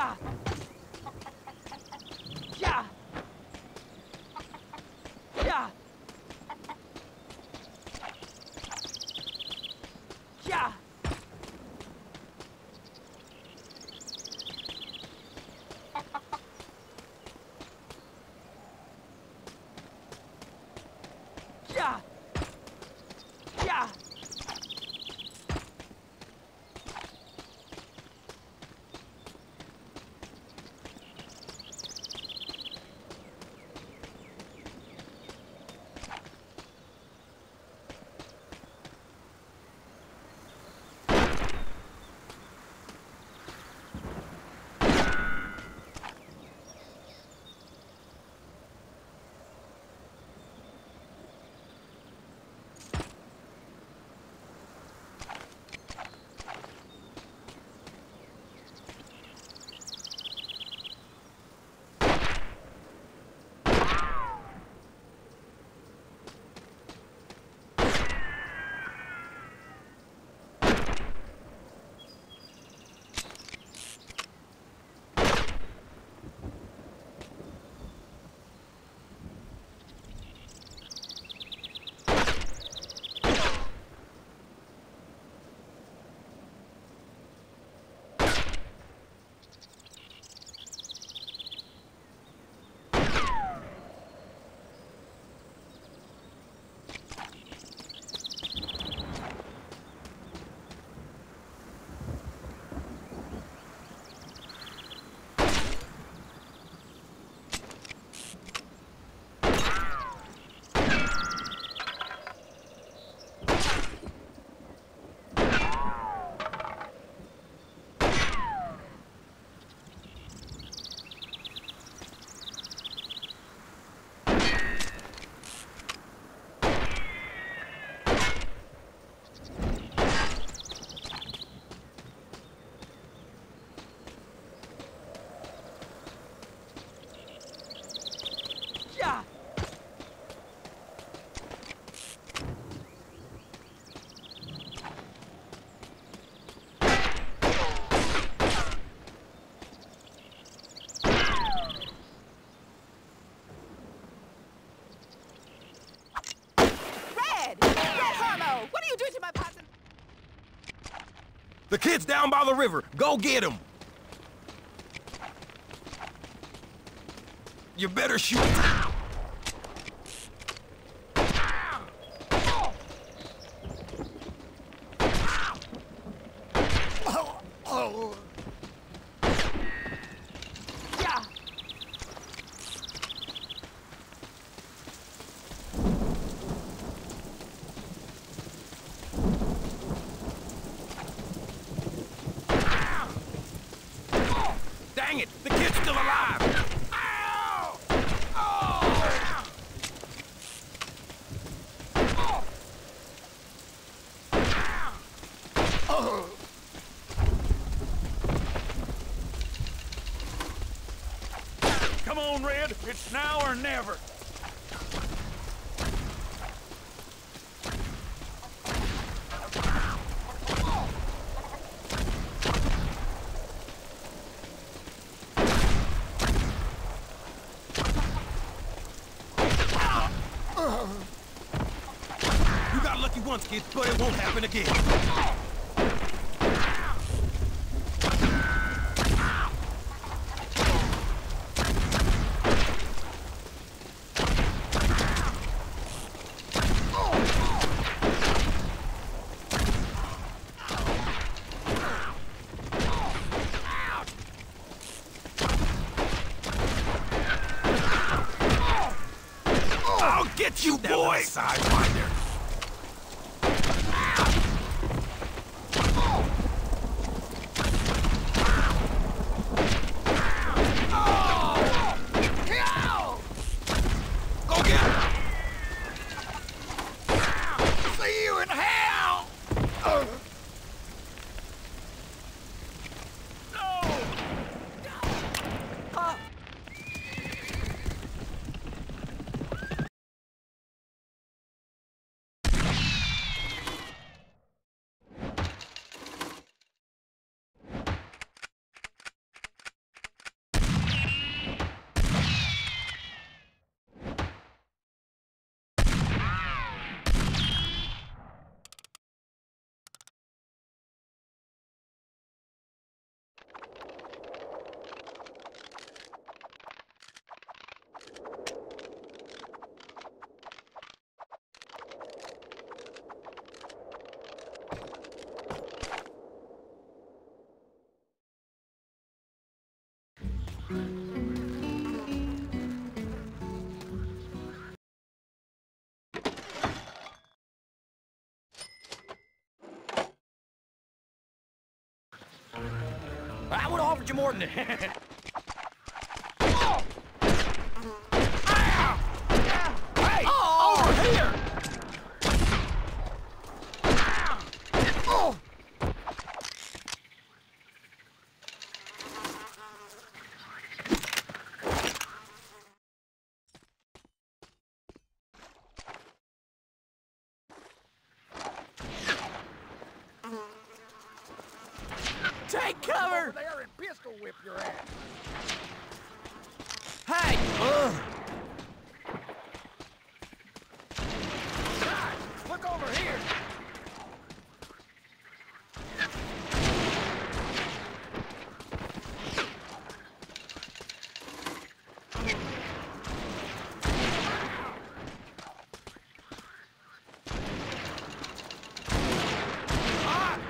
Yeah. Yeah. The kid's down by the river. Go get him. You better shoot. Yeah. Dang it! The kid's still alive! Ow! Oh! Come on, Red. It's now or never. You got lucky once, kid, but it won't happen again. I'll get you, boy! Sidewinder. I would have offered you more than that. Take cover! there and pistol whip your ass. Hey! Guys, look over here.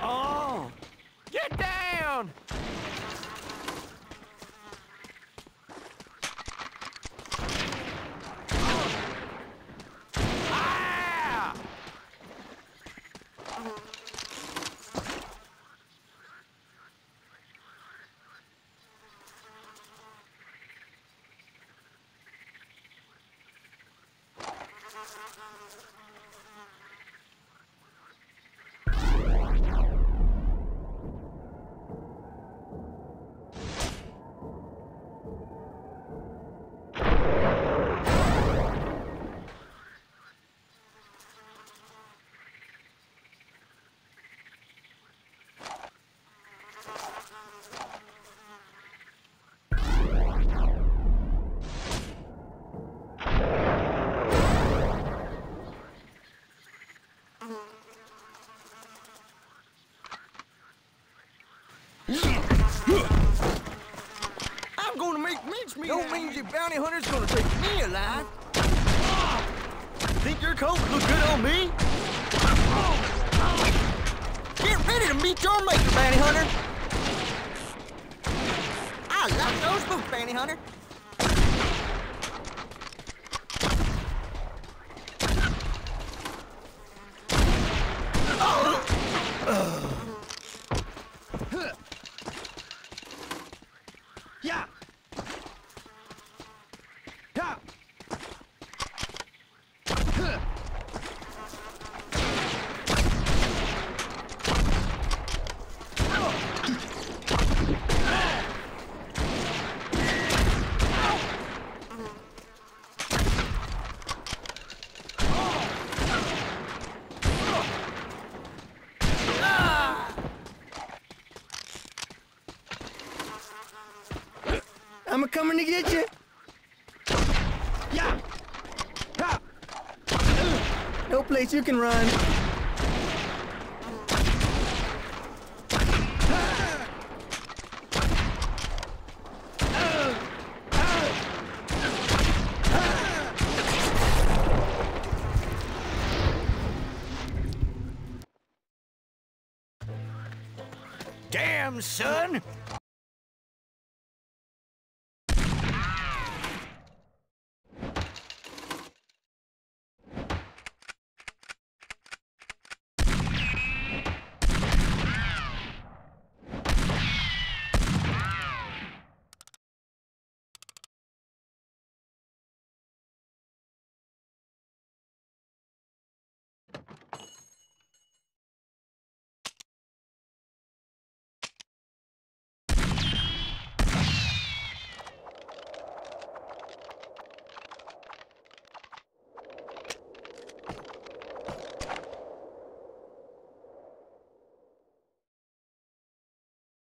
Oh! Get down! Ah! I'm mincemeat. Don't mean your bounty hunter's gonna take me alive. Think your coat look good on me? Get ready to meet your maker, bounty hunter. I like those boots, bounty hunter. Yeah. Yeah. I'm a coming to get you. Yeah. Yeah. No place you can run. Damn, son.